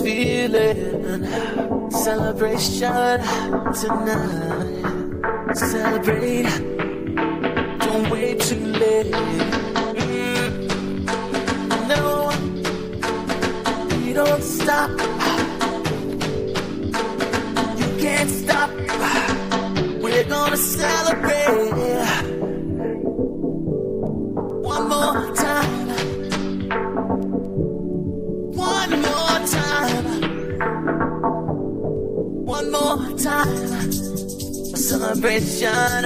feeling celebration tonight. Celebrate, don't wait too late. Mm. No, we don't stop. One more time. A celebration.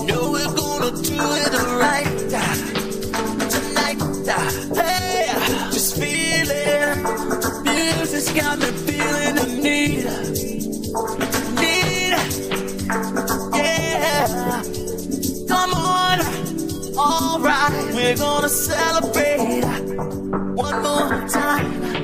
You know we're gonna do it right tonight. Hey, just feel it. Music's got me feeling the need. Need. Yeah. Come on. Alright, we're gonna celebrate one more time.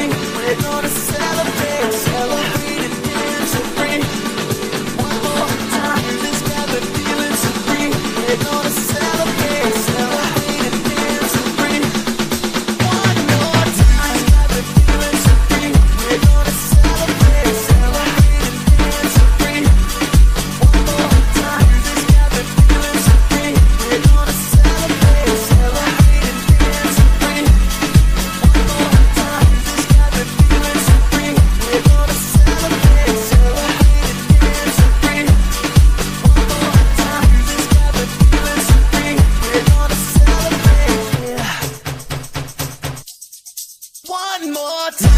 one more time.